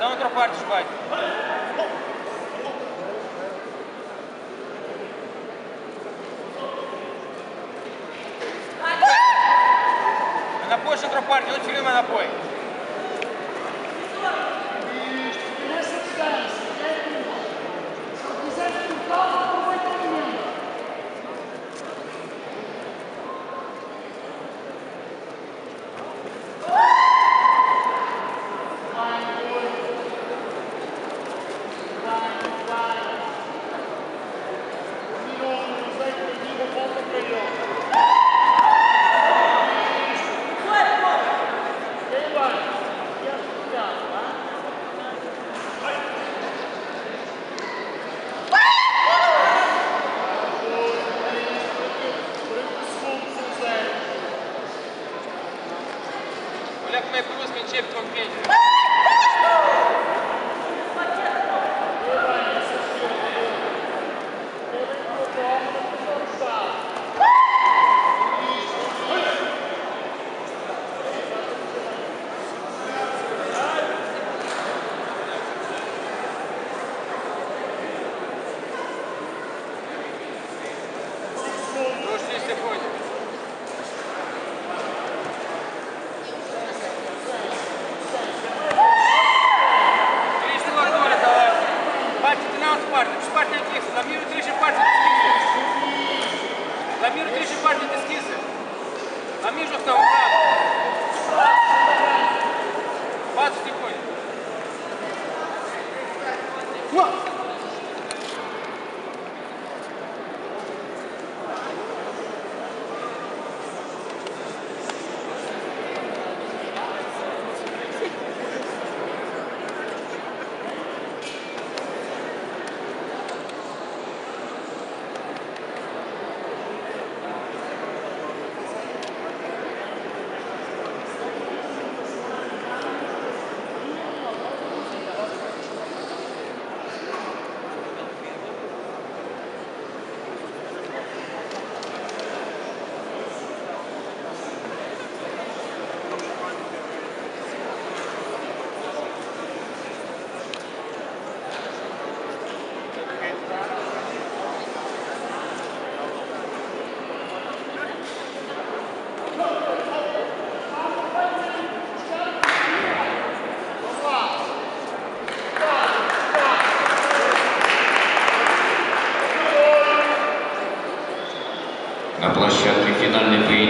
São outra parte, vai. Напой, что тропарь, не отчили на напой. как ми плюс кончив конкретно. парня, парня эскизы. Ламиру трижды парня эскизы. Ламиру трижды парня эскизы. Ламиру второго. done if we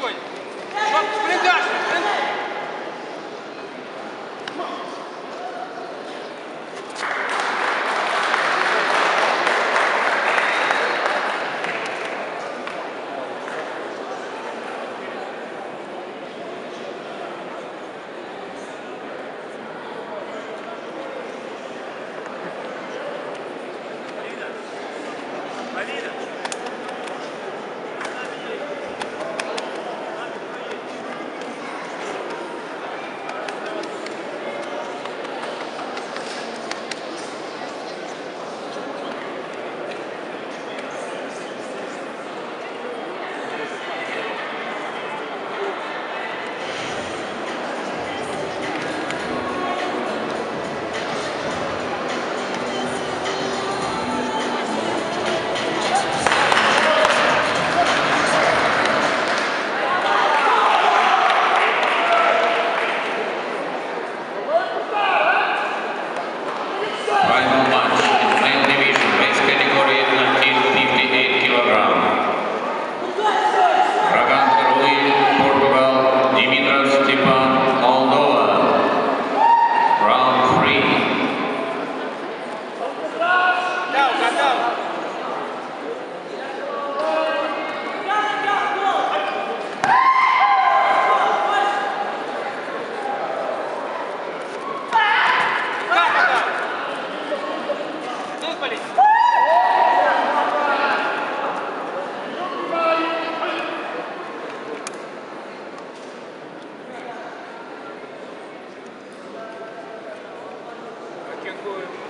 すごい。スプレー good.